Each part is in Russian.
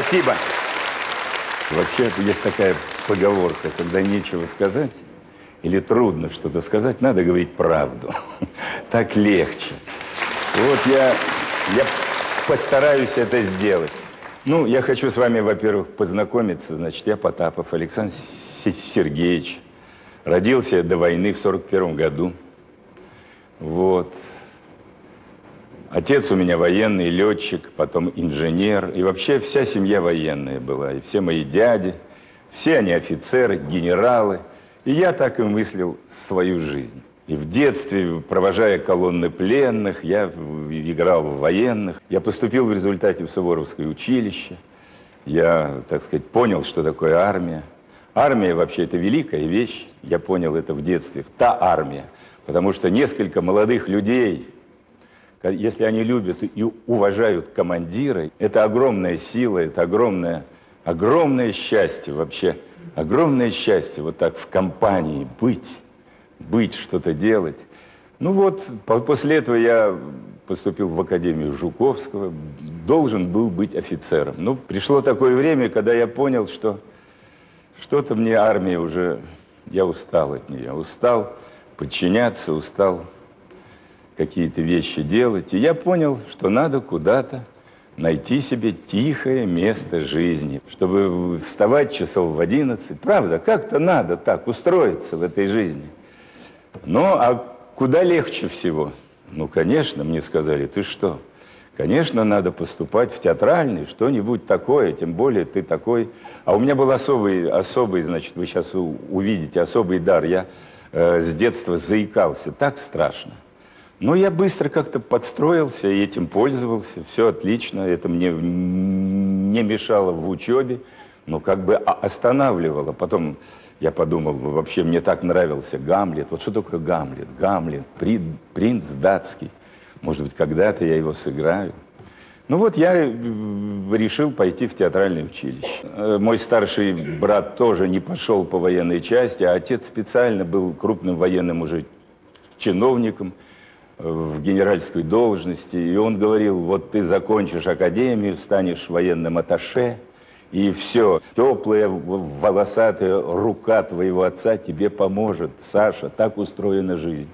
Спасибо. Вообще, есть такая поговорка, когда нечего сказать или трудно что-то сказать, надо говорить правду. Так легче. Вот я, я постараюсь это сделать. Ну, я хочу с вами, во-первых, познакомиться. Значит, я Потапов Александр Сергеевич. Родился я до войны в 41 году. Вот. Отец у меня военный, летчик, потом инженер. И вообще вся семья военная была. И все мои дяди, все они офицеры, генералы. И я так и мыслил свою жизнь. И в детстве, провожая колонны пленных, я играл в военных. Я поступил в результате в Суворовское училище. Я, так сказать, понял, что такое армия. Армия вообще это великая вещь. Я понял это в детстве. Та армия. Потому что несколько молодых людей, если они любят и уважают командира, это огромная сила, это огромное, огромное счастье вообще, огромное счастье вот так в компании быть, быть, что-то делать. Ну вот, после этого я поступил в Академию Жуковского, должен был быть офицером. Ну, пришло такое время, когда я понял, что что-то мне армия уже, я устал от нее, устал подчиняться, устал какие-то вещи делать. И я понял, что надо куда-то найти себе тихое место жизни, чтобы вставать часов в 11. Правда, как-то надо так устроиться в этой жизни. Ну, а куда легче всего? Ну, конечно, мне сказали, ты что? Конечно, надо поступать в театральный, что-нибудь такое, тем более ты такой. А у меня был особый, особый, значит, вы сейчас увидите, особый дар. Я э, с детства заикался, так страшно. Но я быстро как-то подстроился этим пользовался. Все отлично. Это мне не мешало в учебе, но как бы останавливало. Потом я подумал, вообще мне так нравился Гамлет. Вот что такое Гамлет? Гамлет, принц датский. Может быть, когда-то я его сыграю. Ну вот я э, решил пойти в театральное училище. Э, мой старший брат тоже не пошел по военной части, а отец специально был крупным военным уже чиновником – в генеральской должности, и он говорил, вот ты закончишь академию, станешь военным аташе, и все, теплая, волосатая рука твоего отца тебе поможет. Саша, так устроена жизнь.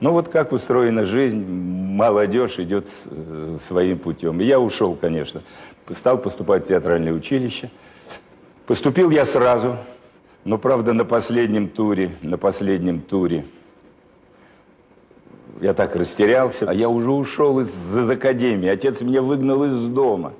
Ну вот как устроена жизнь, молодежь идет своим путем. И я ушел, конечно, стал поступать в театральное училище. Поступил я сразу, но, правда, на последнем туре, на последнем туре – я так растерялся, а я уже ушел из, из академии. Отец меня выгнал из дома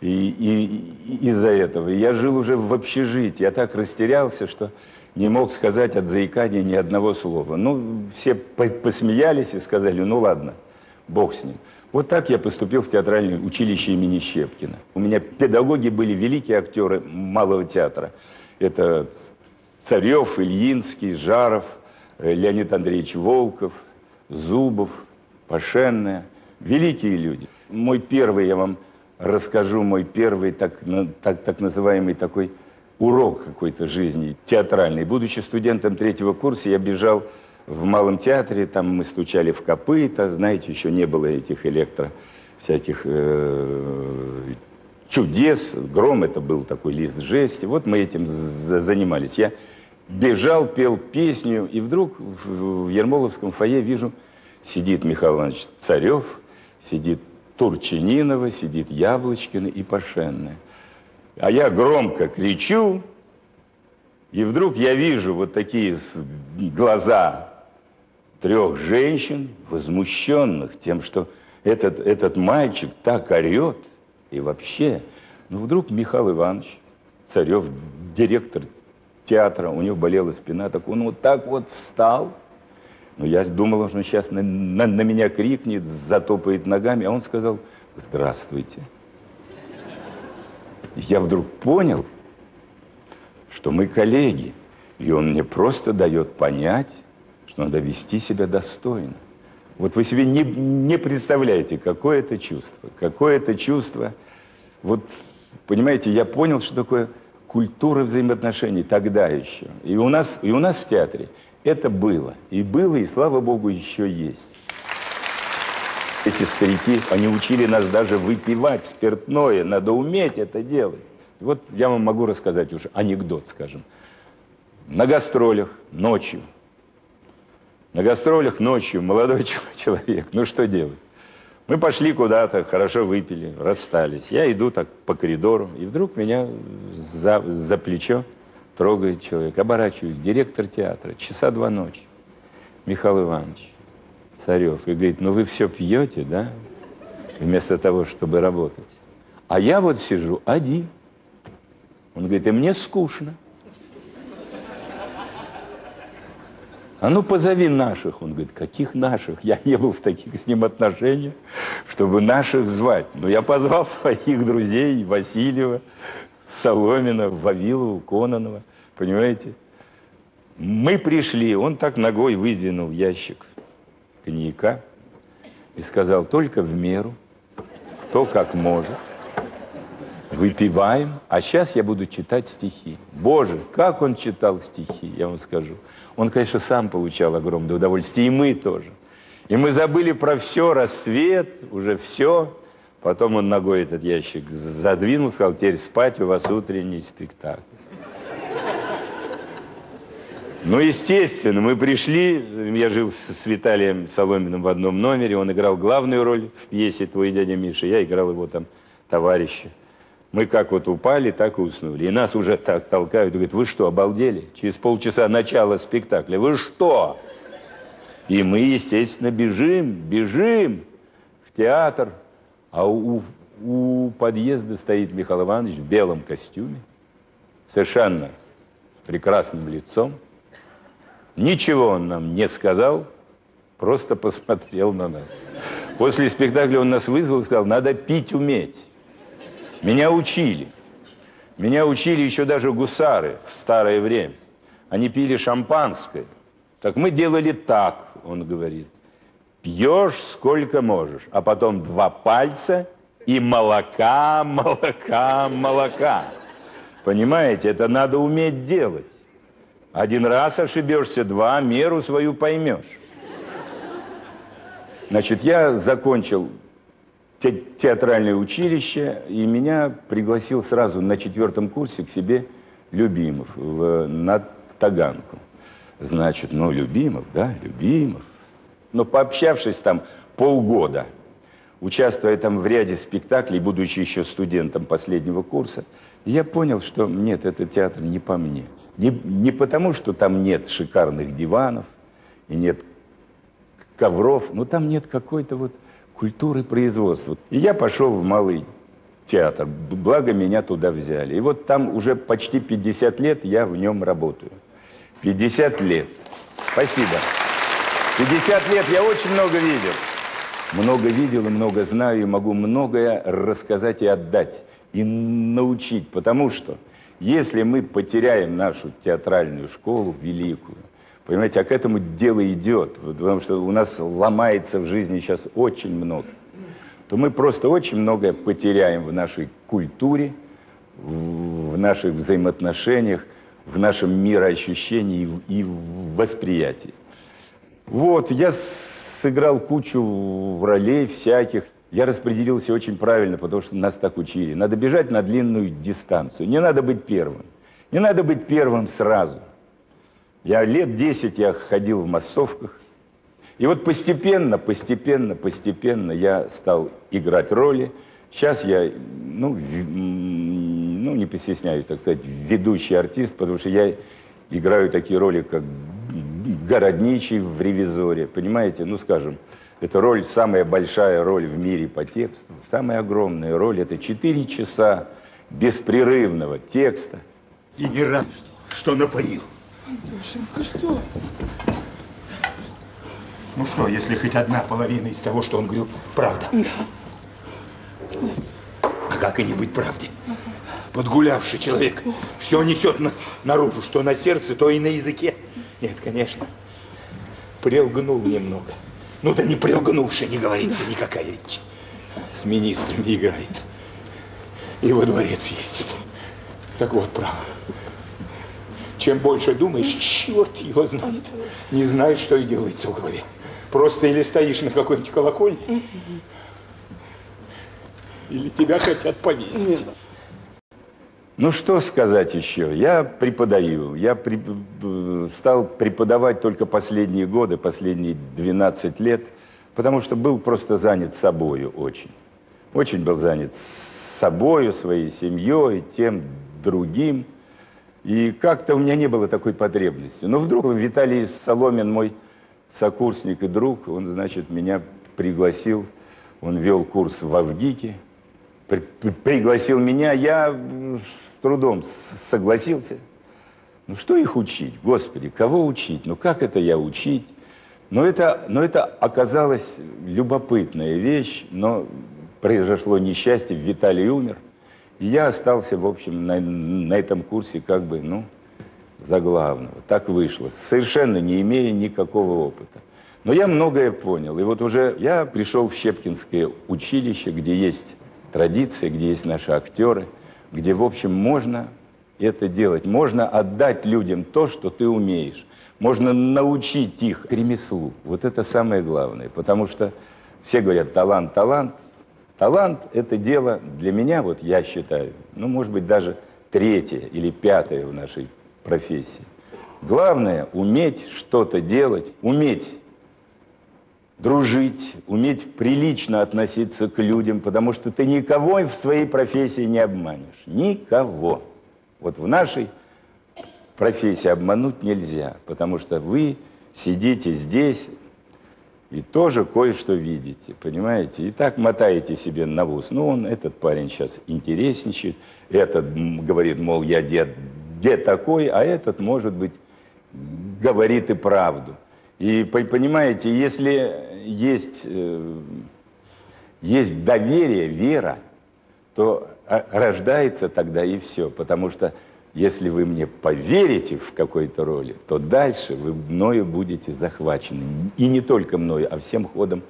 и, и, из-за этого. Я жил уже в общежитии. Я так растерялся, что не мог сказать от заикания ни одного слова. Ну, все посмеялись и сказали, ну ладно, бог с ним. Вот так я поступил в театральное училище имени Щепкина. У меня педагоги были великие актеры малого театра. Это Царев, Ильинский, Жаров, э, Леонид Андреевич Волков – Зубов, Пашенная, великие люди. Мой первый, я вам расскажу, мой первый так, так, так называемый такой урок какой-то жизни, театральный. Будучи студентом третьего курса, я бежал в Малом театре, там мы стучали в копыта, знаете, еще не было этих электро всяких э, чудес. Гром это был такой лист жести. Вот мы этим занимались. Я бежал, пел песню, и вдруг в, в Ермоловском фойе вижу, сидит Михаил Иванович Царев, сидит Турчининова, сидит Яблочкина и Пашенная. А я громко кричу, и вдруг я вижу вот такие глаза трех женщин, возмущенных тем, что этот, этот мальчик так орет. И вообще, ну вдруг Михаил Иванович Царев, директор театра, у него болела спина, так он вот так вот встал. Но я думал, что он сейчас на, на, на меня крикнет, затопает ногами, а он сказал, здравствуйте. Я вдруг понял, что мы коллеги, и он мне просто дает понять, что надо вести себя достойно. Вот вы себе не, не представляете, какое это чувство, какое это чувство. Вот, понимаете, я понял, что такое культура взаимоотношений тогда еще. И у нас, и у нас в театре это было. И было, и слава богу, еще есть. Эти старики, они учили нас даже выпивать спиртное. Надо уметь это делать. Вот я вам могу рассказать уже анекдот, скажем. На гастролях ночью. На гастролях ночью молодой человек, ну что делать? Мы пошли куда-то, хорошо выпили, расстались. Я иду так по коридору, и вдруг меня за, за плечо трогает человек. Оборачиваюсь, директор театра, часа два ночи. Михаил Иванович Царев. И говорит, ну вы все пьете, да? Вместо того, чтобы работать. А я вот сижу один. Он говорит, и мне скучно. А ну позови наших. Он говорит, каких наших? Я не был в таких с ним отношениях, чтобы наших звать. Но я позвал своих друзей, Васильева, Соломина, Вавилова, Кононова. Понимаете? Мы пришли, он так ногой выдвинул ящик коньяка и сказал, только в меру, кто как может выпиваем, а сейчас я буду читать стихи. Боже, как он читал стихи, я вам скажу. Он, конечно, сам получал огромное удовольствие, и мы тоже. И мы забыли про все, рассвет, уже все. Потом он ногой этот ящик задвинул, сказал, теперь спать, у вас утренний спектакль. Ну, естественно, мы пришли, я жил с Виталием Соломиным в одном номере, он играл главную роль в пьесе «Твой дядя Миша», я играл его там товарища. Мы как вот упали, так и уснули. И нас уже так толкают, говорят, вы что, обалдели? Через полчаса начала спектакля, вы что? И мы, естественно, бежим, бежим в театр, а у, у подъезда стоит Михаил Иванович в белом костюме, совершенно с прекрасным лицом. Ничего он нам не сказал, просто посмотрел на нас. После спектакля он нас вызвал и сказал, надо пить уметь. Меня учили. Меня учили еще даже гусары в старое время. Они пили шампанское. Так мы делали так, он говорит. Пьешь сколько можешь, а потом два пальца и молока, молока, молока. Понимаете, это надо уметь делать. Один раз ошибешься, два, меру свою поймешь. Значит, я закончил те, театральное училище, и меня пригласил сразу на четвертом курсе к себе Любимов в, на Таганку. Значит, ну, Любимов, да, Любимов. Но пообщавшись там полгода, участвуя там в ряде спектаклей, будучи еще студентом последнего курса, я понял, что нет, этот театр не по мне. Не, не потому, что там нет шикарных диванов и нет ковров, но там нет какой-то вот культуры производства. И я пошел в малый театр, благо меня туда взяли. И вот там уже почти 50 лет я в нем работаю. 50 лет. Спасибо. 50 лет я очень много видел. Много видел и много знаю, и могу многое рассказать и отдать, и научить. Потому что если мы потеряем нашу театральную школу великую, Понимаете, а к этому дело идет, потому что у нас ломается в жизни сейчас очень много. То мы просто очень многое потеряем в нашей культуре, в наших взаимоотношениях, в нашем мироощущении и в восприятии. Вот, я сыграл кучу ролей всяких. Я распределился очень правильно, потому что нас так учили. Надо бежать на длинную дистанцию. Не надо быть первым. Не надо быть первым сразу – я лет 10 я ходил в массовках. И вот постепенно, постепенно, постепенно я стал играть роли. Сейчас я, ну, в, ну, не постесняюсь, так сказать, ведущий артист, потому что я играю такие роли, как городничий в «Ревизоре». Понимаете, ну, скажем, это роль, самая большая роль в мире по тексту. Самая огромная роль – это 4 часа беспрерывного текста. И не рад, что, что напоил. Антошенька, что? Ну что, если хоть одна половина из того, что он говорил, правда? Да. А как и не быть правде? Подгулявший человек все несет на, наружу, что на сердце, то и на языке. Нет, конечно, прилгнул немного. Ну да не прилгнувший, не говорится никакая речь. С министрами играет. И во дворец ездит. Так вот, право. Чем больше думаешь, черт его знает. Не знаешь, что и делается в голове. Просто или стоишь на какой-нибудь колокольне, или тебя хотят повесить. Ну что сказать еще? Я преподаю. Я при- э, стал преподавать только последние годы, последние 12 лет, потому что был просто занят собою очень. Очень был занят собою, своей семьей, тем, другим. И как-то у меня не было такой потребности. Но вдруг Виталий Соломин, мой сокурсник и друг, он, значит, меня пригласил, он вел курс в Авгике, при- при- пригласил меня, я с трудом согласился. Ну что их учить, Господи, кого учить? Ну как это я учить? Но это, но это оказалась любопытная вещь, но произошло несчастье, Виталий умер. И я остался, в общем, на, на этом курсе как бы, ну, за главного. Так вышло, совершенно не имея никакого опыта. Но я многое понял. И вот уже я пришел в Щепкинское училище, где есть традиция, где есть наши актеры, где, в общем, можно это делать. Можно отдать людям то, что ты умеешь. Можно научить их ремеслу. Вот это самое главное. Потому что все говорят талант, талант. Талант – это дело для меня, вот я считаю, ну, может быть, даже третье или пятое в нашей профессии. Главное – уметь что-то делать, уметь дружить, уметь прилично относиться к людям, потому что ты никого в своей профессии не обманешь. Никого. Вот в нашей профессии обмануть нельзя, потому что вы сидите здесь и тоже кое-что видите, понимаете? И так мотаете себе на ус. Ну, он, этот парень сейчас интересничает, этот говорит, мол, я дед, дед такой, а этот, может быть, говорит и правду. И по- понимаете, если есть, э, есть доверие, вера, то а, рождается тогда и все. Потому что если вы мне поверите в какой-то роли, то дальше вы мною будете захвачены. И не только мною, а всем ходом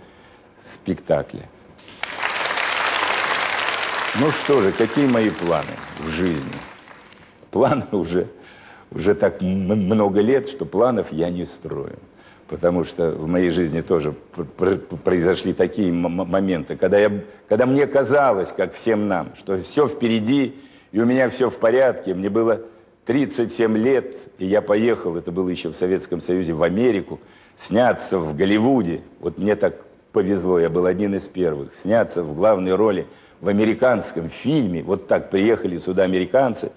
спектакля. Ну что же, какие мои планы в жизни? Планы уже, уже так много лет, что планов я не строю. Потому что в моей жизни тоже пр- пр- произошли такие моменты, когда, я, когда мне казалось, как всем нам, что все впереди, и у меня все в порядке. Мне было 37 лет, и я поехал, это было еще в Советском Союзе, в Америку, сняться в Голливуде. Вот мне так повезло, я был один из первых, сняться в главной роли в американском фильме. Вот так приехали сюда американцы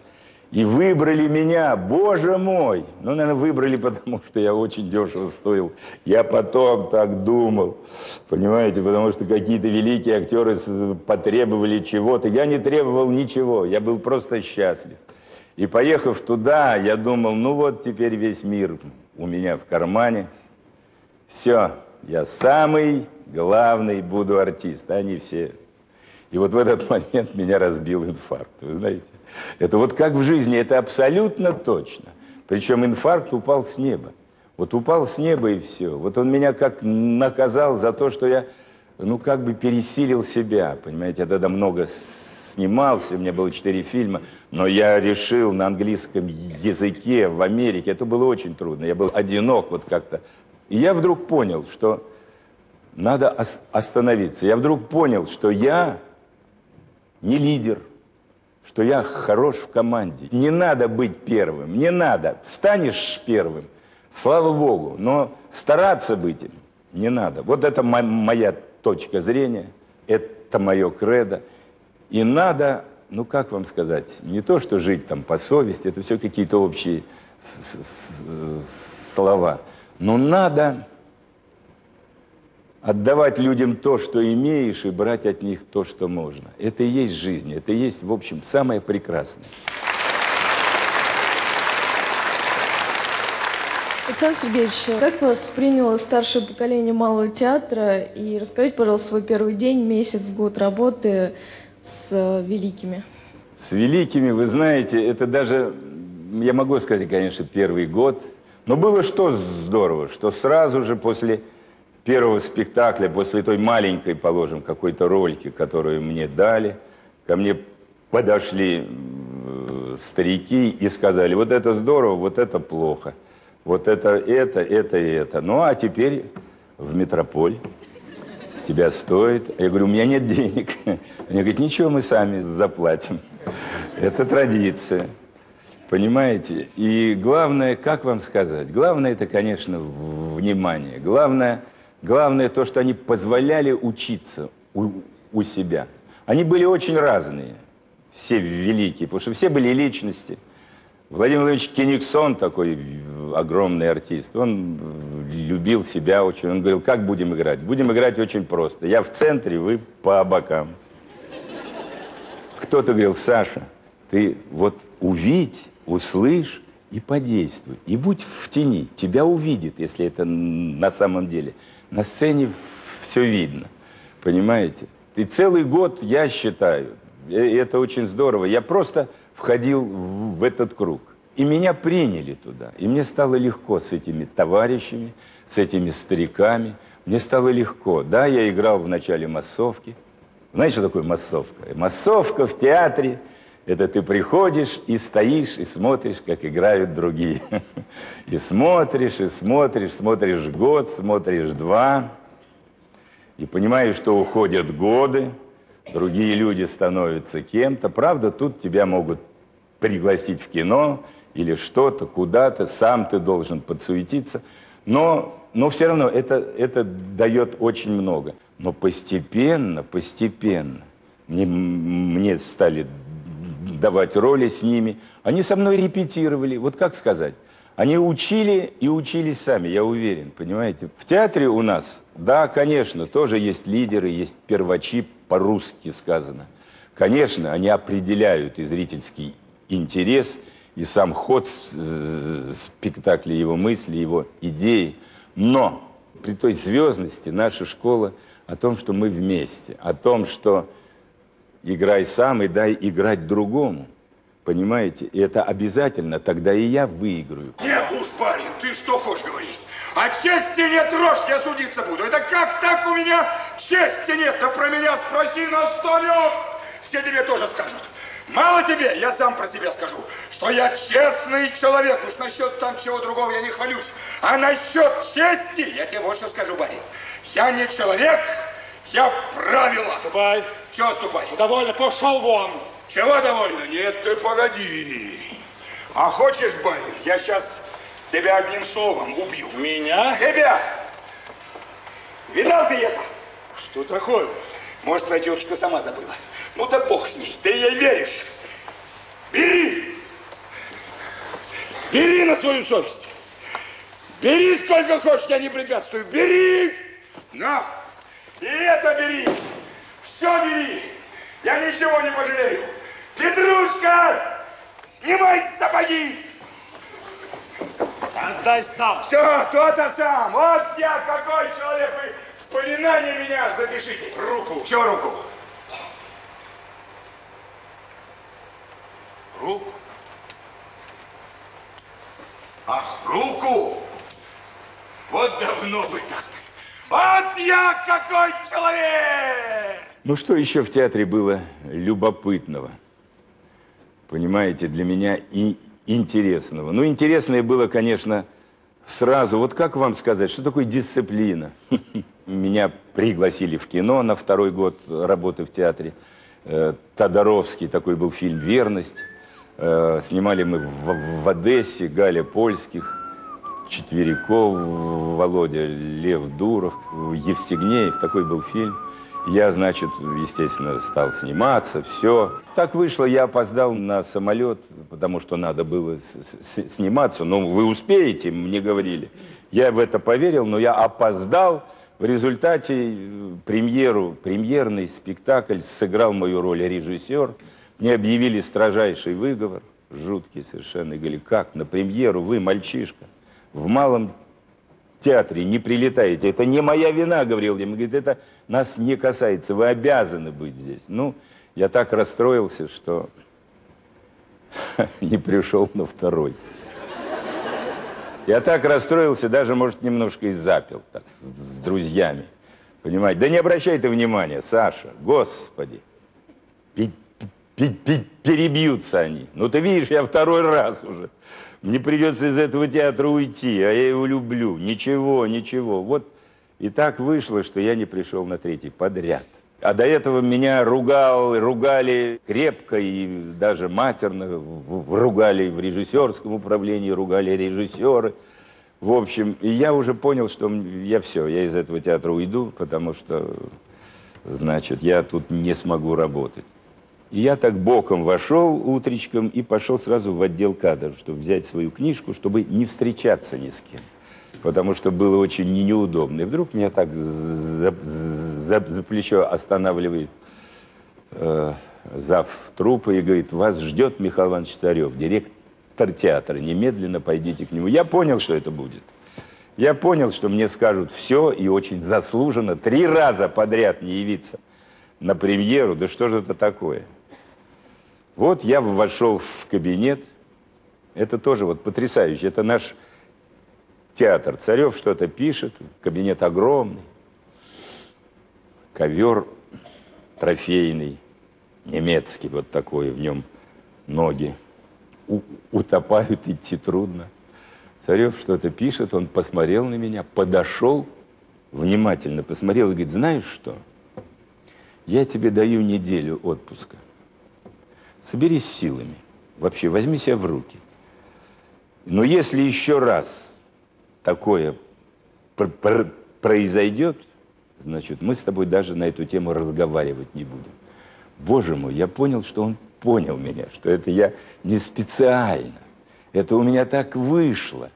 и выбрали меня, боже мой. Ну, наверное, выбрали, потому что я очень дешево стоил. Я потом так думал, понимаете, потому что какие-то великие актеры потребовали чего-то. Я не требовал ничего, я был просто счастлив. И поехав туда, я думал, ну вот теперь весь мир у меня в кармане. Все, я самый главный буду артист, они все. И вот в этот момент меня разбил инфаркт, вы знаете. Это вот как в жизни, это абсолютно точно. Причем инфаркт упал с неба. Вот упал с неба и все. Вот он меня как наказал за то, что я, ну, как бы пересилил себя, понимаете. Я тогда много снимался, у меня было четыре фильма, но я решил на английском языке в Америке, это было очень трудно. Я был одинок вот как-то. И я вдруг понял, что надо ос- остановиться. Я вдруг понял, что я не лидер, что я хорош в команде. Не надо быть первым, не надо. Станешь первым, слава богу, но стараться быть им не надо. Вот это мо- моя точка зрения, это мое кредо. И надо, ну как вам сказать, не то, что жить там по совести, это все какие-то общие слова, но надо отдавать людям то, что имеешь, и брать от них то, что можно. Это и есть жизнь, это и есть, в общем, самое прекрасное. Александр Сергеевич, как вас приняло старшее поколение малого театра? И расскажите, пожалуйста, свой первый день, месяц, год работы с э, великими. С великими, вы знаете, это даже, я могу сказать, конечно, первый год, но было что здорово, что сразу же после первого спектакля, после той маленькой, положим, какой-то ролики, которую мне дали, ко мне подошли старики и сказали, вот это здорово, вот это плохо, вот это, это, это и это. Ну, а теперь в метрополь с тебя стоит. Я говорю, у меня нет денег. Они говорят, ничего, мы сами заплатим. Это традиция. Понимаете? И главное, как вам сказать? Главное, это, конечно, внимание. Главное, главное то, что они позволяли учиться у, у себя. Они были очень разные, все великие, потому что все были личности. Владимир Владимирович Кениксон, такой огромный артист, он любил себя очень. Он говорил, как будем играть? Будем играть очень просто. Я в центре, вы по бокам. Кто-то говорил, Саша, ты вот увидь, услышь и подействуй. И будь в тени. Тебя увидит, если это на самом деле. На сцене все видно. Понимаете? И целый год, я считаю, и это очень здорово, я просто входил в этот круг. И меня приняли туда. И мне стало легко с этими товарищами, с этими стариками. Мне стало легко. Да, я играл в начале массовки. Знаете, что такое массовка? Массовка в театре – это ты приходишь и стоишь, и смотришь, как играют другие. И смотришь, и смотришь, смотришь год, смотришь два, и понимаешь, что уходят годы, другие люди становятся кем-то. Правда, тут тебя могут пригласить в кино или что-то, куда-то, сам ты должен подсуетиться. Но, но все равно это, это дает очень много. Но постепенно, постепенно мне, мне стали давать роли с ними. Они со мной репетировали. Вот как сказать? Они учили и учились сами, я уверен, понимаете? В театре у нас, да, конечно, тоже есть лидеры, есть первачи, по-русски сказано. Конечно, они определяют и зрительский интерес, и сам ход спектакля, его мысли, его идеи. Но при той звездности наша школа о том, что мы вместе, о том, что играй сам и дай играть другому. Понимаете? И это обязательно, тогда и я выиграю. Нет уж, парень, ты что хочешь говорить? А чести нет, рожь, я судиться буду. Это как так у меня чести нет? Да про меня спроси на сто. Все тебе тоже скажут. Мало тебе, я сам про себя скажу, что я честный человек. Уж насчет там чего другого я не хвалюсь. А насчет чести, я тебе вот что скажу, барин. Я не человек, я правила. Ступай. Чего ступай? Довольно, пошел вон. Чего довольно? Нет, ты погоди. А хочешь, барин, я сейчас тебя одним словом убью. Меня? Тебя! Видал ты это? Что такое? Может, твоя тетушка сама забыла. Ну да бог с ней, ты ей веришь. Бери! Бери на свою совесть. Бери сколько хочешь, я не препятствую. Бери! На! И это бери! Все бери! Я ничего не пожалею. Петрушка! Снимай сапоги! Отдай сам. Кто? Кто-то сам. Вот я какой человек. Вы вспоминание меня запишите. Руку. Чего руку? Руку? Ах, руку! Вот давно вы так. Вот я какой человек! Ну что еще в театре было любопытного? Понимаете, для меня и интересного. Ну, интересное было, конечно, сразу. Вот как вам сказать, что такое дисциплина? Меня пригласили в кино на второй год работы в театре. Э, Тодоровский, такой был фильм «Верность». Э, Снимали мы в, в Одессе, Галя Польских, Четверяков, Володя Лев Дуров, Евстигнеев, такой был фильм. Я, значит, естественно, стал сниматься, все. Так вышло, я опоздал на самолет, потому что надо было сниматься. Ну, вы успеете, мне говорили. Я в это поверил, но я опоздал. В результате э, премьеру, премьерный спектакль сыграл мою роль режиссер. Мне объявили строжайший выговор, жуткий совершенно. И говорили, как на премьеру вы, мальчишка, в малом театре не прилетаете. Это не моя вина, говорил я. Он говорит, это нас не касается, вы обязаны быть здесь. Ну, я так расстроился, что не пришел на второй. Я так расстроился, даже, может, немножко и запил, так, с, с друзьями. Понимаете? Да не обращай ты внимания, Саша, господи. Перебьются они. Ну, ты видишь, я второй раз уже. Мне придется из этого театра уйти, а я его люблю. Ничего, ничего. Вот и так вышло, что я не пришел на третий подряд. А до этого меня ругал, ругали крепко и даже матерно, ругали в режиссерском управлении, ругали режиссеры. В общем, и я уже понял, что я все, я из этого театра уйду, потому что, значит, я тут не смогу работать. И я так боком вошел утречком и пошел сразу в отдел кадров, чтобы взять свою книжку, чтобы не встречаться ни с кем. Потому что было очень не- неудобно. И вдруг меня так за, за- за плечо останавливает э, зав трупа и говорит, вас ждет Михаил Иванович Царев, директор театра, немедленно пойдите к нему. Я понял, что это будет. Я понял, что мне скажут все и очень заслуженно три раза подряд не явиться на премьеру. Да что же это такое? Вот я вошел в кабинет. Это тоже вот потрясающе. Это наш театр. Царев что-то пишет, кабинет огромный. Ковер трофейный, немецкий, вот такой, в нем ноги у- утопают, идти трудно. Царев что-то пишет, он посмотрел на меня, подошел, внимательно посмотрел и говорит, знаешь что, я тебе даю неделю отпуска. Соберись силами, вообще возьми себя в руки. Но если еще раз такое пр- пр- произойдет, значит, мы с тобой даже на эту тему разговаривать не будем. Боже мой, я понял, что он понял меня, что это я не специально. Это у меня так вышло.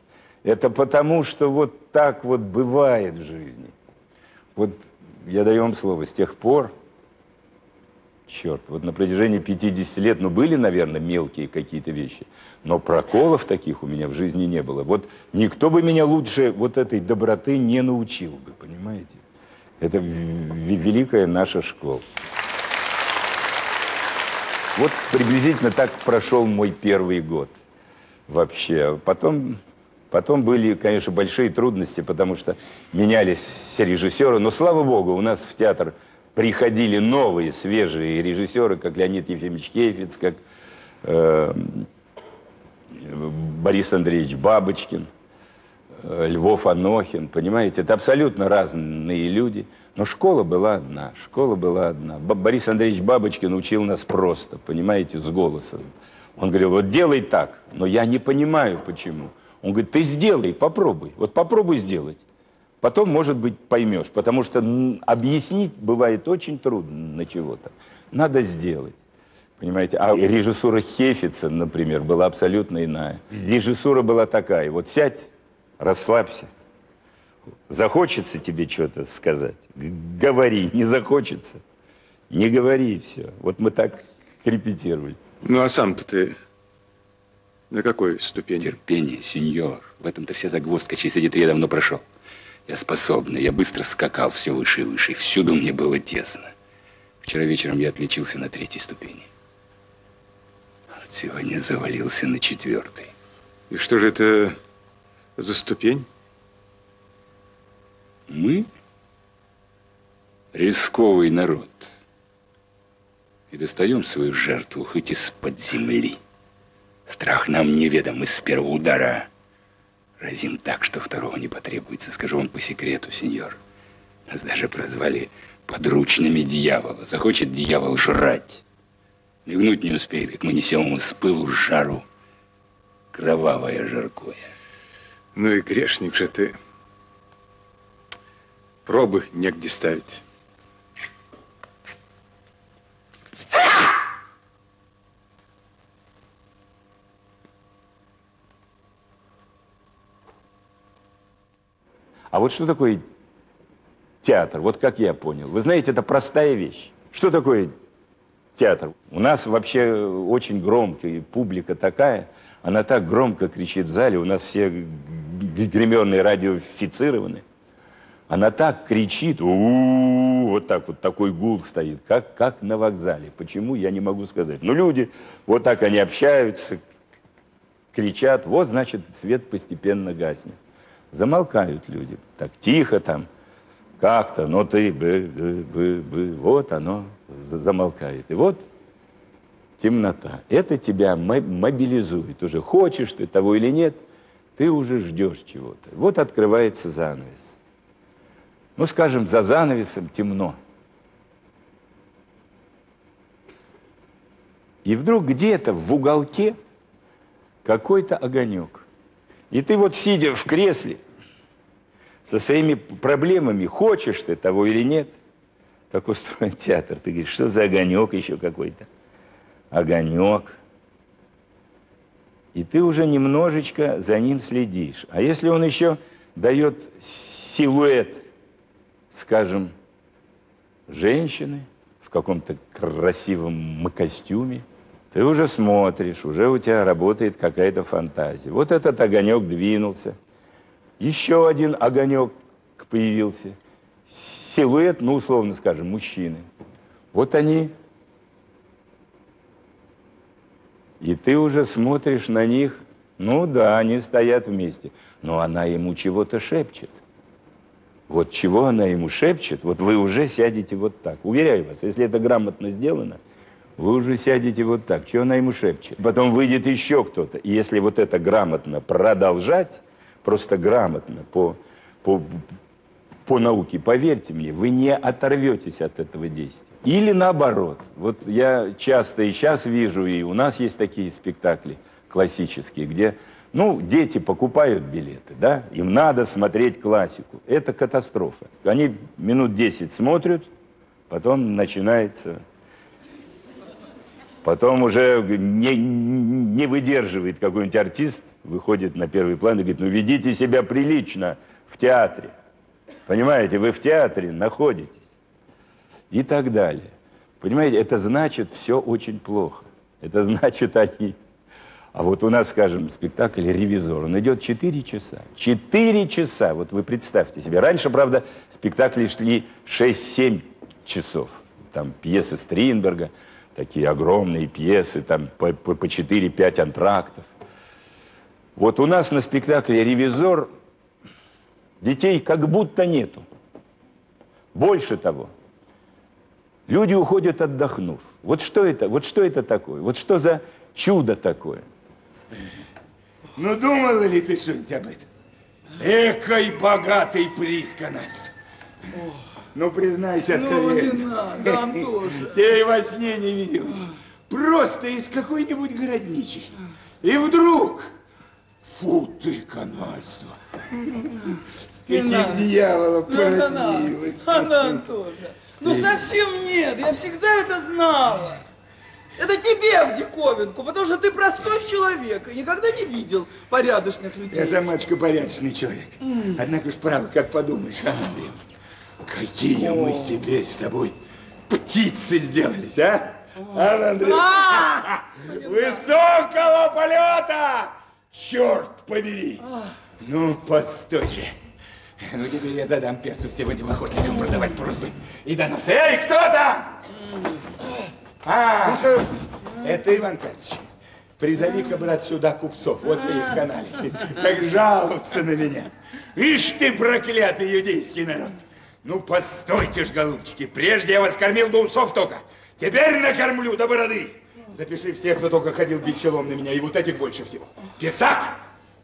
Это потому, что вот так вот бывает в жизни. Вот я даю вам слово, с тех пор, черт, вот на протяжении 50 лет, ну, были, наверное, мелкие какие-то вещи, но проколов таких у меня в жизни не было. Вот никто бы меня лучше вот этой доброты не научил бы, понимаете? Это великая наша школа. Вот приблизительно так прошел мой первый год вообще. Потом, потом были, конечно, большие трудности, потому что менялись все режиссеры. Но, слава богу, у нас в театр приходили новые, свежие режиссеры, как Леонид Ефимович Кейфиц, как э, Борис Андреевич Бабочкин, э, Львов Анохин, понимаете, это абсолютно разные люди, но школа была одна, школа была одна. Б- Борис Андреевич Бабочкин учил нас просто, понимаете, с голосом. Он говорил, вот делай так, но я не понимаю, почему. Он говорит, ты сделай, попробуй, вот попробуй сделать. Потом, может быть, поймешь, потому что объяснить бывает очень трудно на чего-то. Надо сделать. Понимаете? А режиссура Хефица, например, была абсолютно иная. Режиссура была такая. Вот сядь, расслабься. Захочется тебе что-то сказать, говори. Не захочется, не говори, и все. Вот мы так репетировали. Ну, а сам-то ты на какой ступени? Терпение, сеньор. В этом-то вся загвоздка, чей сидит я давно прошел. Я способный, я быстро скакал все выше и выше, и всюду мне было тесно. Вчера вечером я отличился на третьей ступени. А вот сегодня завалился на четвертой. И что же это за ступень? Мы рисковый народ. И достаем свою жертву хоть из-под земли. Страх нам неведом, и с первого удара разим так, что второго не потребуется. Скажу вам по секрету, сеньор. Нас даже прозвали подручными дьявола. Захочет дьявол жрать. Мигнуть не успеет, как мы несем ему с пылу жару кровавое жаркое. Ну и грешник же ты. Пробы негде ставить. А вот что такое театр? Вот как я понял. Вы знаете, это простая вещь. Что такое театр? У нас вообще очень громко, и публика такая, она так громко кричит в зале, у нас все гременные радиофицированы. Она так кричит, у вот так вот такой гул стоит, как, как на вокзале. Почему, я не могу сказать. Ну, люди, вот так они общаются, кричат, вот, значит, свет постепенно гаснет. Замолкают люди. Так тихо там, как-то, но ты, бы, бы, бы, бы, вот оно замолкает. И вот темнота. Это тебя мобилизует уже. Хочешь ты того или нет, ты уже ждешь чего-то. Вот открывается занавес. Ну, скажем, за занавесом темно. И вдруг где-то в уголке какой-то огонек. И ты вот сидя в кресле со своими проблемами, хочешь ты того или нет, так устроен театр. Ты говоришь, что за огонек еще какой-то? Огонек. И ты уже немножечко за ним следишь. А если он еще дает силуэт, скажем, женщины в каком-то красивом костюме, ты уже смотришь, уже у тебя работает какая-то фантазия. Вот этот огонек двинулся, еще один огонек появился, силуэт, ну, условно скажем, мужчины. Вот они И ты уже смотришь на них, ну да, они стоят вместе, но она ему чего-то шепчет. Вот чего она ему шепчет, вот вы уже сядете вот так. Уверяю вас, если это грамотно сделано, вы уже сядете вот так. Чего она ему шепчет? Потом выйдет еще кто-то. И если вот это грамотно продолжать, просто грамотно по, по, по науке, поверьте мне, вы не оторветесь от этого действия. Или наоборот. Вот я часто и сейчас вижу, и у нас есть такие спектакли классические, где, ну, дети покупают билеты, да, им надо смотреть классику. Это катастрофа. Они минут 10 смотрят, потом начинается Потом уже не, не выдерживает какой-нибудь артист, выходит на первый план и говорит, ну ведите себя прилично в театре. Понимаете, вы в театре находитесь и так далее. Понимаете, это значит все очень плохо. Это значит они... А вот у нас, скажем, спектакль «Ревизор», он идет 4 часа. 4 часа, вот вы представьте себе. Раньше, правда, спектакли шли 6-7 часов. Там пьесы Стринберга, такие огромные пьесы, там по, по, по 4-5 антрактов. Вот у нас на спектакле «Ревизор» детей как будто нету. Больше того – Люди уходят отдохнув. Вот что это, вот что это такое? Вот что за чудо такое? Ну, думала ли ты что-нибудь об этом? Экой богатый приз канальства. Ну, признайся откровенно. Ну, не надо, тоже. Тебе и во сне не виделось. Просто из какой-нибудь городничей. И вдруг... Фу ты, канальство. С каких дьяволов Ну, это нам. породилось. А нам тоже. Ну, совсем нет, я всегда это знала. Это тебе в диковинку, потому что ты простой человек и никогда не видел порядочных людей. Я самочка порядочный человек. Однако уж право, как подумаешь, Анна Андреевна, какие мы теперь с тобой птицы сделались, а? Анна Андреевна, А! высокого полета! Черт побери! Ну, постой же. Ну, теперь я задам перцу всем этим охотникам продавать просьбы и доносы. Эй, кто там? А, Слушаю. Это Иван Карлович. Призови-ка, брат, сюда купцов. Вот я их в канале. Как жалуются на меня. Ишь ты, проклятый иудейский народ. Ну, постойте ж, голубчики. Прежде я вас кормил до усов только. Теперь накормлю до бороды. Запиши всех, кто только ходил бить челом на меня. И вот этих больше всего. Писак!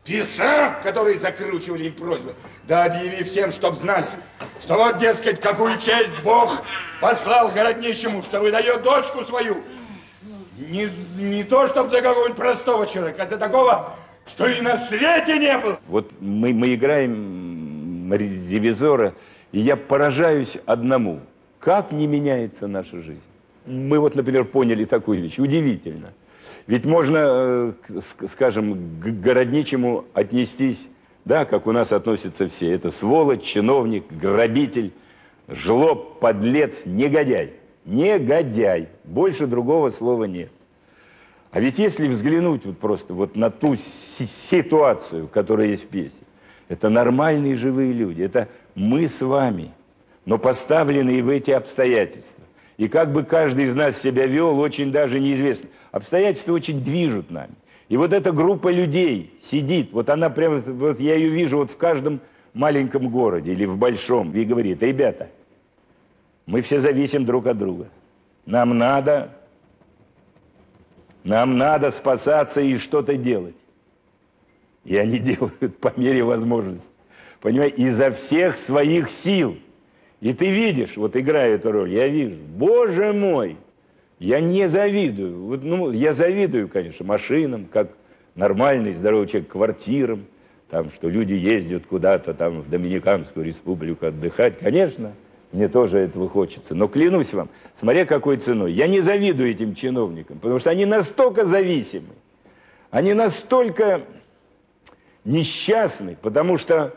Писак, которые закручивали им просьбы. Да объяви всем, чтоб знали, что вот, дескать, какую честь Бог послал городничему, что выдает дочку свою. Не, не то, чтобы за какого-нибудь простого человека, а за такого, что и на свете не был. Вот мы, мы играем ре- ревизора, и я поражаюсь одному. Как не меняется наша жизнь? Мы вот, например, поняли такую вещь. Удивительно. Ведь можно, э, скажем, к городничему отнестись, да, как у нас относятся все. Это сволочь, чиновник, грабитель, жлоб, подлец, негодяй. Негодяй. Больше другого слова нет. А ведь если взглянуть вот просто вот на ту си- ситуацию, которая есть в пьесе, это нормальные живые люди, это мы с вами, но поставленные в эти обстоятельства. И как бы каждый из нас себя вел, очень даже неизвестно. Обстоятельства очень движут нами. И вот эта группа людей сидит, вот она прямо, вот я ее вижу вот в каждом маленьком городе или в большом, и говорит, ребята, мы все зависим друг от друга. Нам надо нам надо спасаться и что-то делать. И они делают по мере возможности. Понимаете, изо всех своих сил. И ты видишь, вот играя эту роль, я вижу, боже мой, Я не завидую. Вот, ну, я завидую, конечно, машинам, как нормальный, здоровый человек, квартирам, там, что люди ездят куда-то там в Доминиканскую республику отдыхать. Конечно, мне тоже этого хочется. Но клянусь вам, смотря какой ценой, я не завидую этим чиновникам, потому что они настолько зависимы, они настолько несчастны, потому что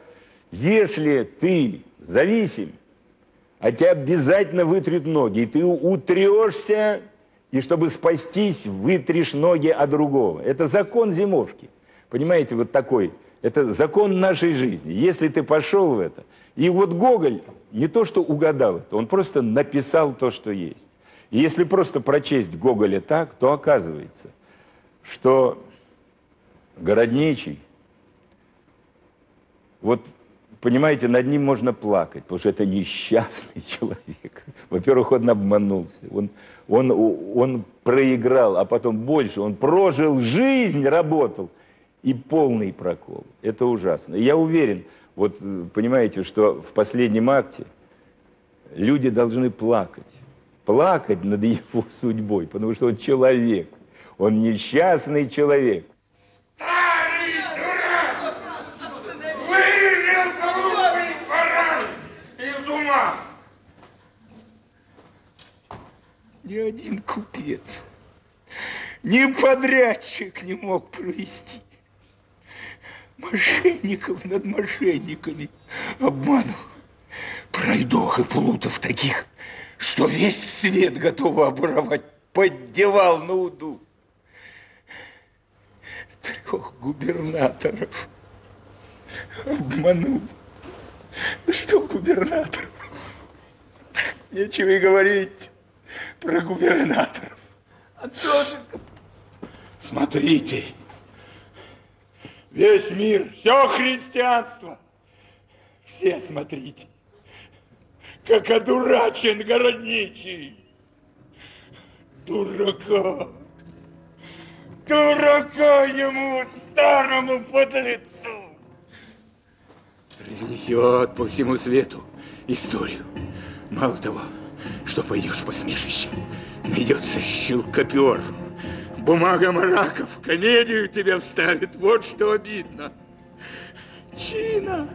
если ты зависим, а тебя обязательно вытрют ноги, и ты утрешься, и чтобы спастись, вытрешь ноги от другого. Это закон зимовки. Понимаете, вот такой. Это закон нашей жизни. Если ты пошел в это. И вот Гоголь не то, что угадал это, он просто написал то, что есть. И если просто прочесть Гоголя так, то оказывается, что городничий, вот понимаете, над ним можно плакать, потому что это несчастный человек. Во-первых, он обманулся, он, он, он проиграл, а потом больше, он прожил жизнь, работал, и полный прокол. Это ужасно. Я уверен, вот понимаете, что в последнем акте люди должны плакать. Плакать над его судьбой, потому что он человек, он несчастный человек. Ни один купец, ни подрядчик не мог провести. Мошенников над мошенниками обманул. Пройдох и плутов таких, что весь свет готов оборовать, поддевал на уду трех губернаторов. Обманул. Да что губернатор? Нечего и говорить про губернаторов. А тоже... Смотрите, весь мир, все христианство. Все смотрите, как одурачен городничий. Дурака. Дурака ему, старому подлецу! Разнесет по всему свету историю. Мало того, что пойдешь по смешище, найдется щелкопер. Бумага Мараков комедию тебя вставит. Вот что обидно. Чина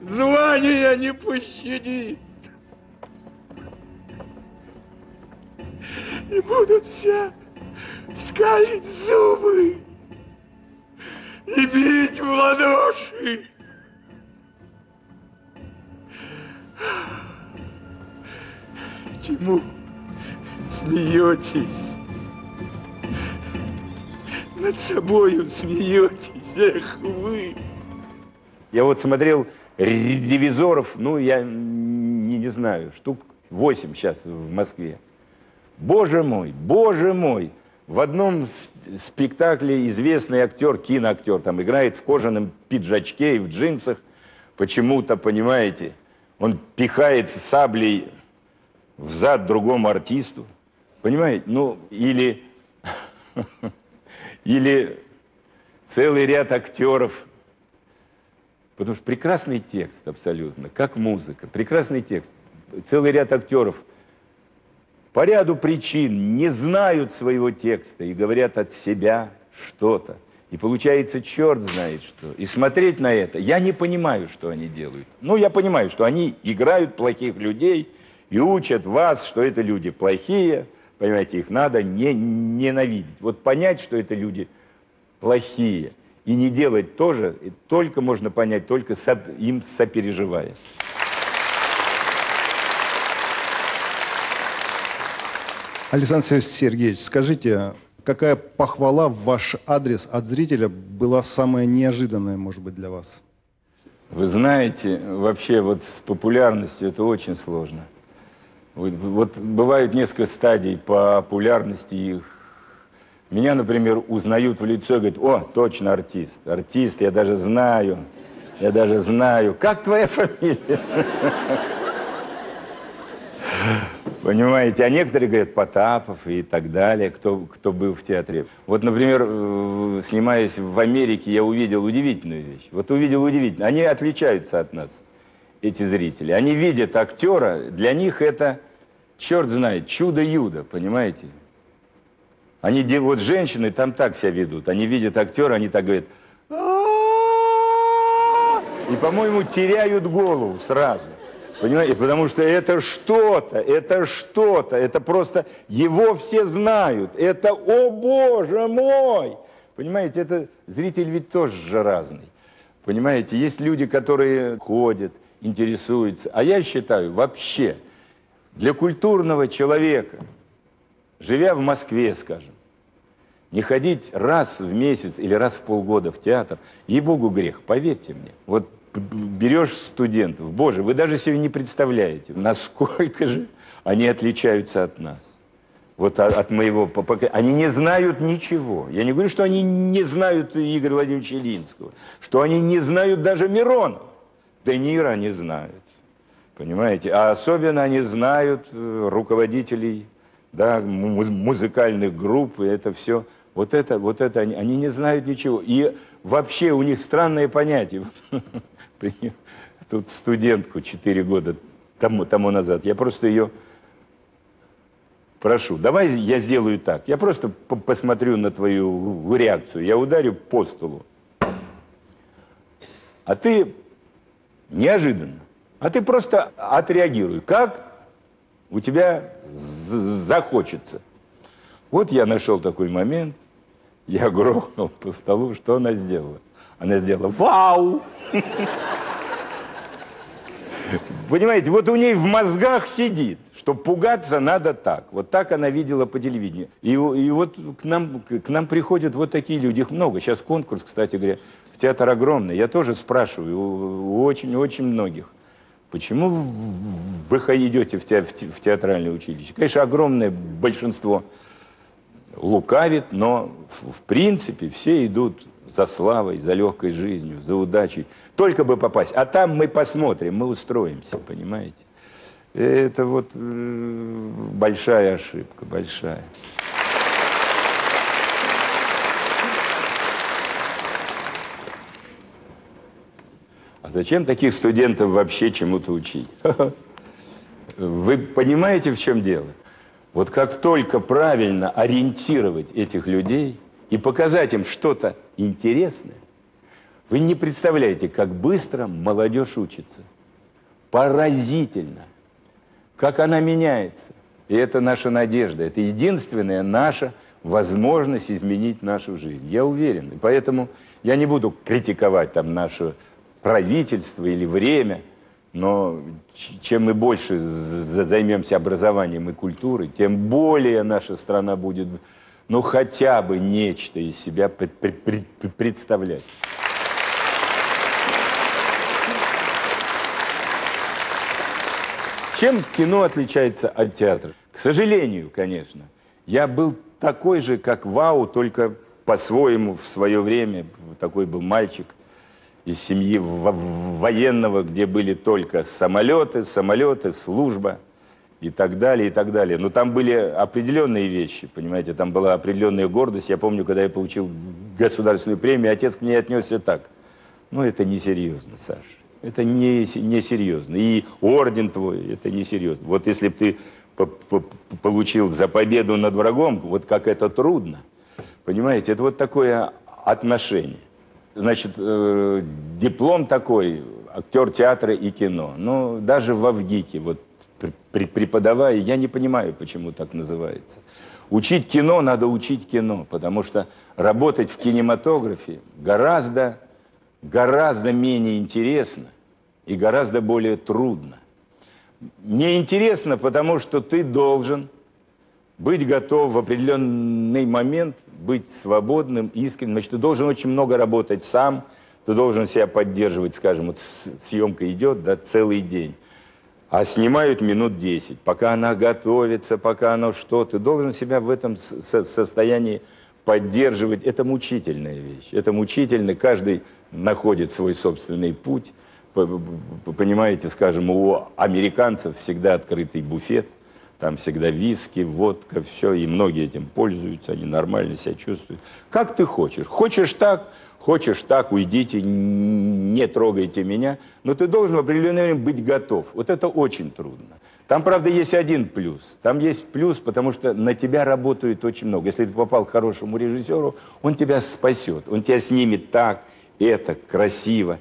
звания не пощадит. И будут все скалить зубы и бить в ладоши. Чему смеетесь? Над собою смеетесь, эх вы. Я вот смотрел ревизоров, ну, я не, не знаю, штук 8 сейчас в Москве. Боже мой, боже мой, в одном спектакле известный актер, киноактер, там играет в кожаном пиджачке и в джинсах. Почему-то, понимаете, он пихает саблей в зад другому артисту. Понимаете? Ну, или, или целый ряд актеров. Потому что прекрасный текст абсолютно, как музыка. Прекрасный текст. Целый ряд актеров – по ряду причин не знают своего текста и говорят от себя что-то. И получается черт знает что. И смотреть на это, я не понимаю, что они делают. Ну, я понимаю, что они играют плохих людей и учат вас, что это люди плохие. Понимаете, их надо не ненавидеть. Вот понять, что это люди плохие, и не делать тоже, только можно понять, только со, им сопереживая. Александр Сергеевич, скажите, какая похвала в ваш адрес от зрителя была самая неожиданная, может быть, для вас? Вы знаете, вообще вот с популярностью это очень сложно. Вот, вот бывают несколько стадий популярности их. Меня, например, узнают в лицо и говорят, о, точно артист, артист, я даже знаю, я даже знаю. Как твоя фамилия? Понимаете, а некоторые говорят Потапов и так далее, кто, кто был в театре. Вот, например, э, снимаясь в Америке, я увидел удивительную вещь. Вот увидел удивительную. Они отличаются от нас, эти зрители. Они видят актера, для них это черт знает, чудо-юдо, понимаете? Они, вот женщины там так себя ведут. Они видят актера, они так говорят. И, по-моему, теряют голову сразу. Понимаете? Потому что это что-то, это что-то, это просто его все знают. Это, о боже мой! Понимаете, это зритель ведь тоже же разный. Понимаете, есть люди, которые ходят, интересуются. А я считаю, вообще, для культурного человека, живя в Москве, скажем, не ходить раз в месяц или раз в полгода в театр, ей-богу, грех, поверьте мне. Вот берешь студентов, боже, вы даже себе не представляете, насколько же они отличаются от нас. Вот о- от моего по- пока- Они не знают ничего. Я не говорю, что они не знают Игоря Владимировича Ильинского, что они не знают даже Миронова. Де Ниро они знают. Понимаете? А особенно они знают э, руководителей да, му- музыкальных групп, и это все. Вот это, вот это они, они не знают ничего. И вообще у них странное понятие. Тут студентку 4 года тому, тому назад, я просто ее прошу, давай я сделаю так. Я просто по- посмотрю на твою реакцию, я ударю по столу. А ты неожиданно. А ты просто отреагируй, как у тебя захочется. Вот я нашел такой момент, я грохнул по столу, что она сделала? Она сделала «Вау!» Понимаете, вот у ней в мозгах сидит, что пугаться надо так. Вот так она видела по телевидению. И, и вот к нам, к нам приходят вот такие люди, их много. Сейчас конкурс, кстати говоря, театр огромный. Я тоже спрашиваю очень-очень многих. Почему вы идете в, те- в те- в театральное училище? Конечно, огромное большинство лукавит, но в, в принципе все идут за славой, за легкой жизнью, за удачей. Только бы попасть. А там мы посмотрим, мы устроимся, понимаете? Это вот э, большая ошибка, большая. А зачем таких студентов вообще чему-то учить? Вы понимаете, в чем дело? Вот как только правильно ориентировать этих людей и показать им что-то интересное, вы не представляете, как быстро молодежь учится. Поразительно. Как она меняется. И это наша надежда. Это единственная наша возможность изменить нашу жизнь. Я уверен. И поэтому я не буду критиковать там наше правительство или время, но чем мы больше займемся образованием и культурой, тем более наша страна будет, ну, хотя бы нечто из себя пред- пред- пред- представлять. Чем кино отличается от театра? К сожалению, конечно. Я был такой же, как Вау, только по-своему в свое время. Такой был мальчик из семьи во- военного, где были только самолеты, самолеты, служба и так далее, и так далее. Но там были определенные вещи, понимаете, там была определенная гордость. Я помню, когда я получил государственную премию, отец к ней отнесся так. Ну, это несерьезно, Саша. Это не, несерьезно. И орден твой, это несерьезно. Вот если бы ты по- по- получил за победу над врагом, вот как это трудно. Понимаете, это вот такое отношение. Значит, э, диплом такой, актер театра и кино. Ну, даже в Авгике, вот пр- пр- преподавая, я не понимаю, почему так называется. Учить кино надо учить кино, потому что работать в кинематографе гораздо, гораздо менее интересно и гораздо более трудно. Мне интересно, потому что ты должен быть готов в определенный момент быть свободным, искренним. Значит, ты должен очень много работать сам, ты должен себя поддерживать, скажем, вот съемка идет, да, целый день. А снимают минут 10. Пока она готовится, пока оно что, ты должен себя в этом состоянии поддерживать. Это мучительная вещь. Это мучительно. Каждый находит свой собственный путь. Понимаете, скажем, у американцев всегда открытый буфет. Там всегда виски, водка, все, и многие этим пользуются, они нормально себя чувствуют. Как ты хочешь. Хочешь так, хочешь так, уйдите, не трогайте меня. Но ты должен в определенное время быть готов. Вот это очень трудно. Там, правда, есть один плюс. Там есть плюс, потому что на тебя работает очень много. Если ты попал к хорошему режиссеру, он тебя спасет. Он тебя снимет так, это, красиво.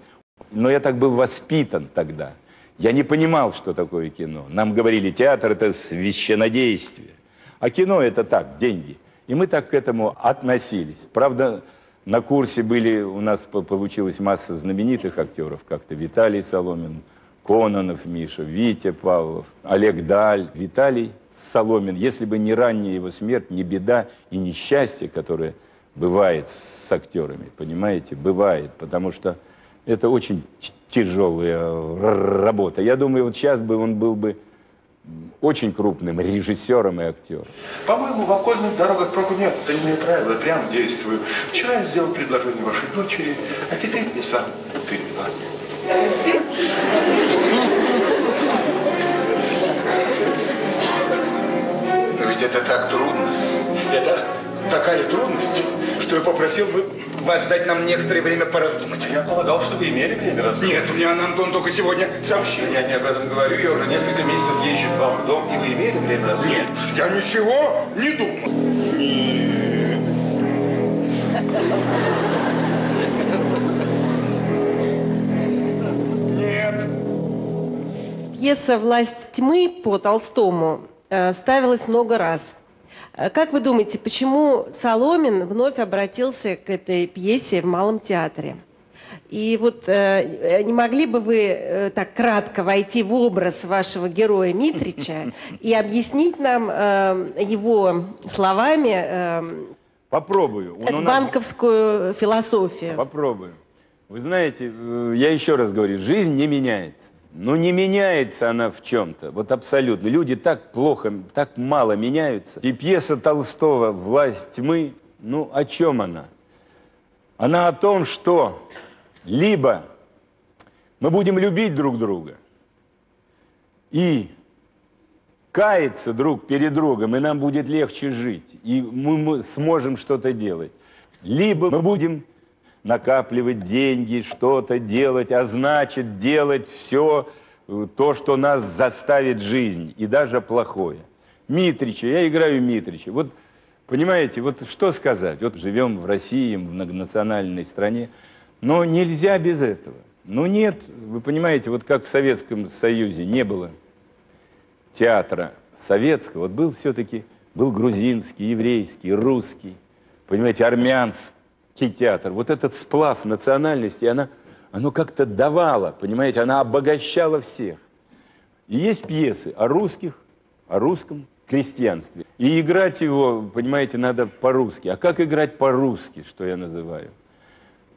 Но я так был воспитан тогда. Я не понимал, что такое кино. Нам говорили, театр – это священодействие. А кино – это так, деньги. И мы так к этому относились. Правда, на курсе были, у нас по- получилась масса знаменитых актеров, как-то Виталий Соломин, Кононов Миша, Витя Павлов, Олег Даль, Виталий Соломин. Если бы не ранняя его смерть, не беда и несчастье, которое бывает с актерами, понимаете, бывает, потому что это очень тяжелая работа. Я думаю, вот сейчас бы он был бы очень крупным режиссером и актером. По-моему, в окольных дорогах пробы нет. Это не правило, я прямо действую. Вчера я сделал предложение вашей дочери, а теперь и сам ты. Но ведь это так трудно. Это такая трудность, что я попросил бы вас дать нам некоторое время пораздумать. Я полагал, что вы имели время раздумать. Нет, мне Антон только сегодня сообщил. Я не об этом говорю, я уже несколько месяцев езжу к вам в дом, и вы имели время раздумать. Нет, я ничего не думал. Нет. Пьеса «Власть тьмы» по Толстому э, ставилась много раз. Э, Как вы думаете, почему Соломин вновь обратился к этой пьесе в Малом театре? И вот э, не могли бы вы э, так кратко войти в образ вашего героя Митрича и объяснить нам э, его словами э, Попробую. Он нас- банковскую философию? Попробую. Вы знаете, э, я еще раз говорю, жизнь не меняется. Но не меняется она в чем-то. Вот абсолютно. Люди так плохо, так мало меняются. И пьеса Толстого «Власть тьмы», ну о чем она? Она о том, что либо мы будем любить друг друга и каяться друг перед другом, и нам будет легче жить, и мы, сможем что-то делать. Либо мы будем накапливать деньги, что-то делать, а значит делать все то, что нас заставит жизнь, и даже плохое. Митрича, я играю Митрича. Вот, понимаете, вот что сказать? Вот живем в России, в многонациональной стране, но нельзя без этого. Ну нет, вы понимаете, вот как в Советском Союзе не было театра советского, вот был все-таки, был грузинский, еврейский, русский, понимаете, армянский театр. Вот этот сплав национальности, она, оно как-то давало, понимаете, она обогащала всех. И есть пьесы о русских, о русском крестьянстве. И играть его, понимаете, надо по-русски. А как играть по-русски, что я называю?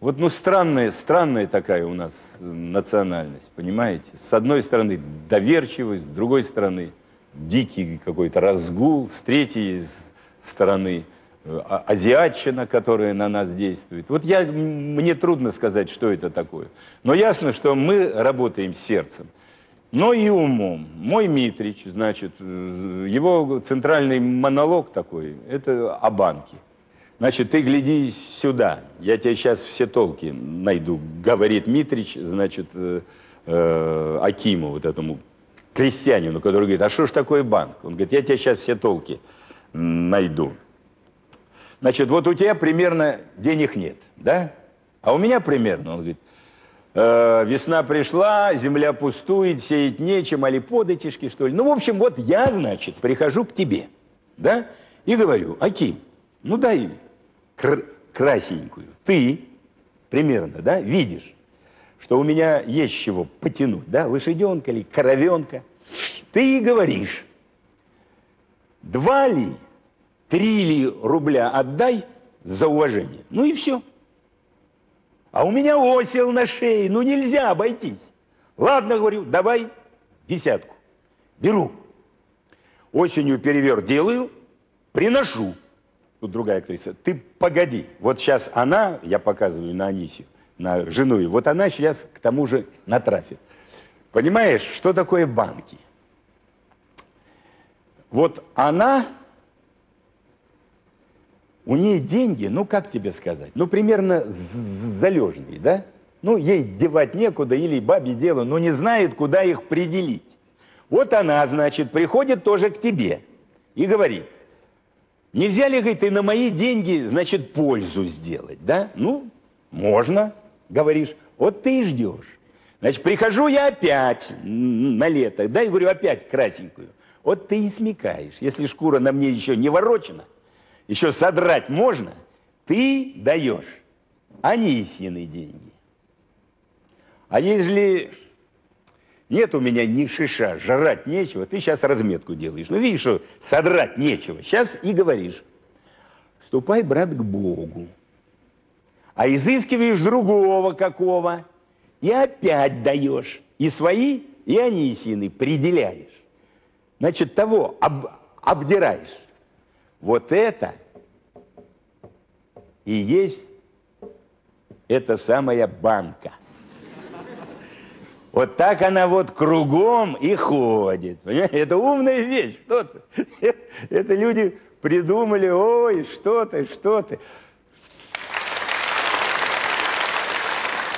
Вот, ну, странная, странная такая у нас национальность, понимаете? С одной стороны доверчивость, с другой стороны дикий какой-то разгул, с третьей стороны азиатчина, которая на нас действует. Вот я, мне трудно сказать, что это такое. Но ясно, что мы работаем сердцем, но и умом. Мой Митрич, значит, э, его центральный монолог такой, это о банке. Значит, ты гляди сюда, я тебе сейчас все толки найду, говорит Митрич, значит, э, э, Акиму, вот этому крестьянину, который говорит, а что ж такое банк? Он говорит, я тебе сейчас все толки найду. Значит, вот у тебя примерно денег нет, да? А у меня примерно, он говорит, «Э, весна пришла, земля пустует, сеять нечем, али податишки, что ли. Ну, в общем, вот я, значит, прихожу к тебе, да, и говорю, Аким, ну дай кр- красенькую. Ты примерно, да, видишь, что у меня есть чего потянуть, да, лошаденка или коровенка. Ты и говоришь, два ли, три рубля отдай за уважение. Ну и все. А у меня осел на шее, ну нельзя обойтись. Ладно, говорю, давай десятку. Беру. Осенью переверт делаю, приношу. Тут другая актриса. Ты погоди. Вот сейчас она, я показываю на Анисию, на жену, ее, вот она сейчас к тому же натрафит. Понимаешь, что такое банки? Вот она, у нее деньги, ну как тебе сказать, ну примерно залежные, да? Ну ей девать некуда или бабе дело, но не знает, куда их пределить. Вот она, значит, приходит тоже к тебе и говорит, нельзя ли, говорит, ты на мои деньги, значит, пользу сделать, да? Ну, можно, говоришь, вот ты и ждешь. Значит, прихожу я опять на лето, да, и говорю, опять красенькую. Вот ты и смекаешь, если шкура на мне еще не ворочена, еще содрать можно, ты даешь Анисьины деньги. А если нет у меня ни шиша, жрать нечего, ты сейчас разметку делаешь. Ну, видишь, что содрать нечего. Сейчас и говоришь, ступай, брат, к Богу. А изыскиваешь другого какого, и опять даешь. И свои, и Анисины пределяешь. Значит, того об- обдираешь. Вот это и есть эта самая банка. Вот так она вот кругом и ходит. Понимаете? Это умная вещь. Что ты? Это люди придумали, ой, что ты, что ты.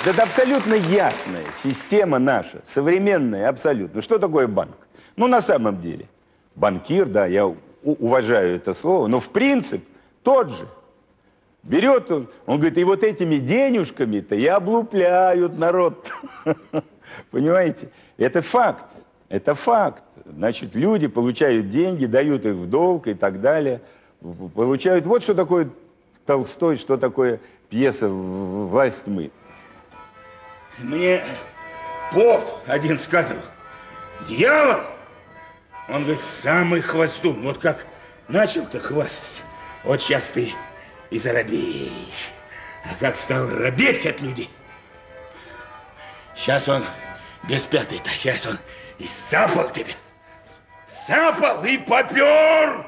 Это абсолютно ясная система наша, современная абсолютно. Что такое банк? Ну, на самом деле, банкир, да, я уважаю это слово, но в принцип тот же. Берет он, он говорит, и вот этими денежками-то и облупляют народ. Понимаете? Это факт. Это факт. Значит, люди получают деньги, дают их в долг и так далее. Получают... Вот что такое Толстой, что такое пьеса «В- «Власть тьмы». Мне поп один сказал, дьявол, он говорит, самый хвостун. Вот как начал-то хвастаться, вот сейчас ты и заробеешь. А как стал робеть от людей, сейчас он без пятой-то, сейчас он и сапал тебя. Сапал и попер,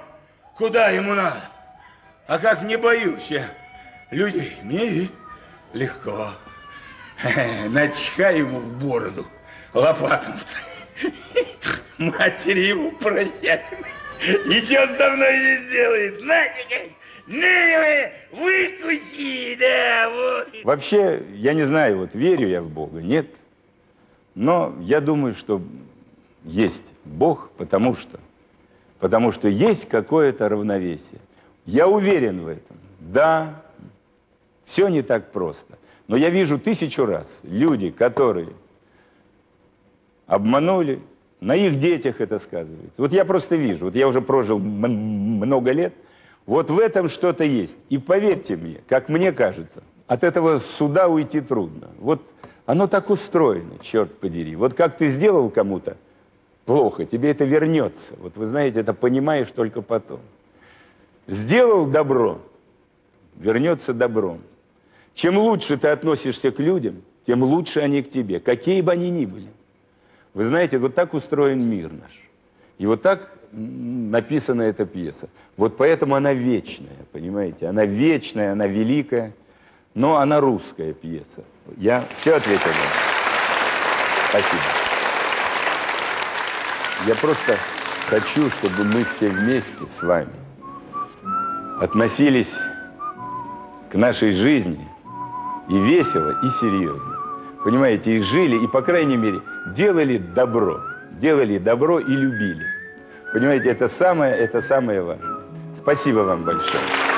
куда ему надо. А как не боюсь я людей, мне легко. Начхай ему в бороду лопатом. Матери ему прощать. Ничего со мной не сделает. На-ка, на, выкуси, да. Вообще, я не знаю, вот верю я в Бога, нет. Но я думаю, что есть Бог, потому что, потому что есть какое-то равновесие. Я уверен в этом. Да, все не так просто. Но я вижу тысячу раз люди, которые обманули, на их детях это сказывается. Вот я просто вижу, вот я уже прожил много лет, вот в этом что-то есть. И поверьте мне, как мне кажется, от этого суда уйти трудно. Вот оно так устроено, черт подери. Вот как ты сделал кому-то плохо, тебе это вернется. Вот вы знаете, это понимаешь только потом. Сделал добро, вернется добром. Чем лучше ты относишься к людям, тем лучше они к тебе, какие бы они ни были. Вы знаете, вот так устроен мир наш. И вот так написана эта пьеса. Вот поэтому она вечная, понимаете? Она вечная, она великая, но она русская пьеса. Я все ответил вам. Спасибо. Я просто хочу, чтобы мы все вместе с вами относились к нашей жизни и весело, и серьезно. Понимаете, и жили, и, по крайней мере, делали добро. Делали добро и любили. Понимаете, это самое, это самое важное. Спасибо вам большое.